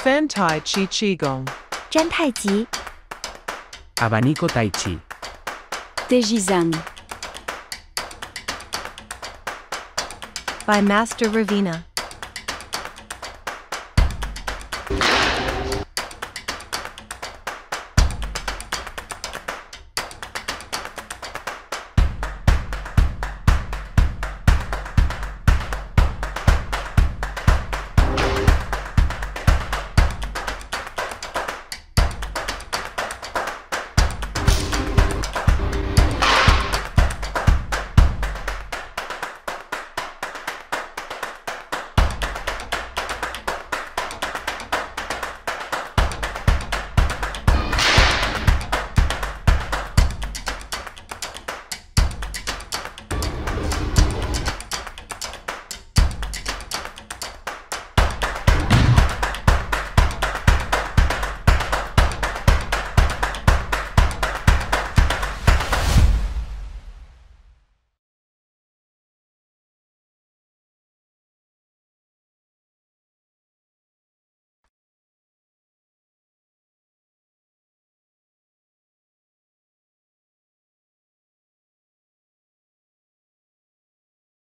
Fan Tai Chi Qigong. 沾太极、Abanico Tai Chi. Dejizan. by Master Ravina.